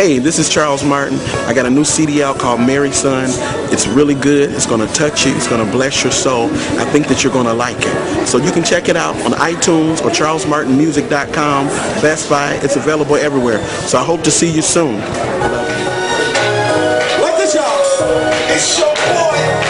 hey, this is Charles Martin. I got a new CD out called Mary Son. It's really good. It's going to touch you. It's going to bless your soul. I think that you're going to like it. So you can check it out on iTunes or charlesmartinmusic.com, Best Buy. It's available everywhere. So I hope to see you soon. What's up, y'all? It's your boy.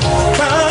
Come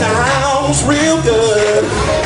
sounds real good.